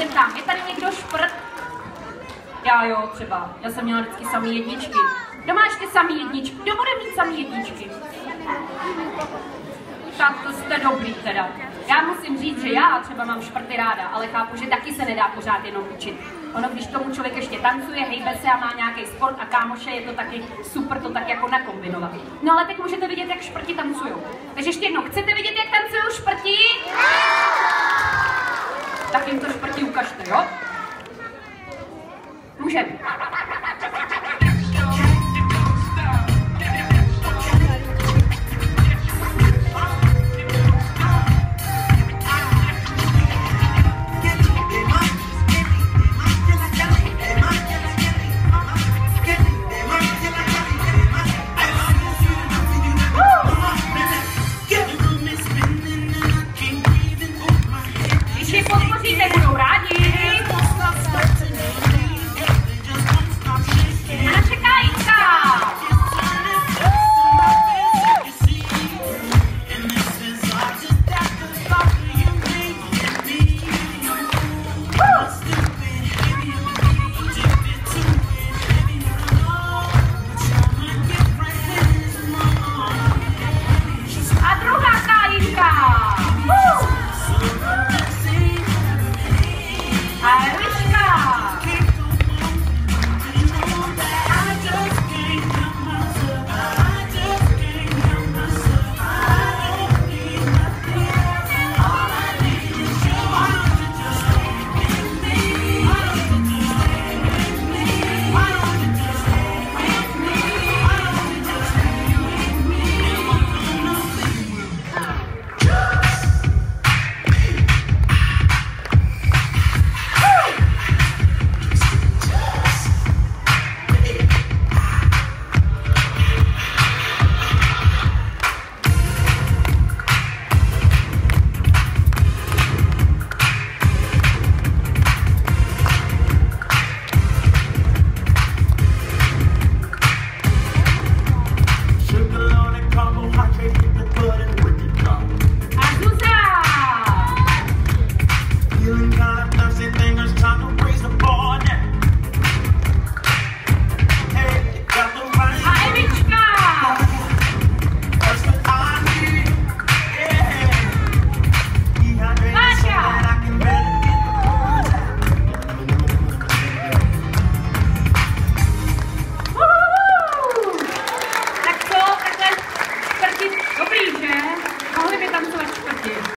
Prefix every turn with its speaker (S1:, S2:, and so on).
S1: zeptám, je tady někdo šprt? Já jo, třeba. Já jsem měla vždycky samý jedničky. Kdo máš ty samý jedničky? Kdo bude mít samý jedničky? Tak to jste dobrý teda. Já musím říct, že já třeba mám šprty ráda, ale chápu, že taky se nedá pořád jenom učit. Ono, když tomu člověk ještě tancuje, hejbe se a má nějaký sport a kámoše, je to taky super to tak jako nakombinovat. No ale teď můžete vidět, jak šprti tancují. Takže ještě jednou, chcete vidět, jak tancují šprti? Tak jim to šprti ukažte, jo? Můžeme.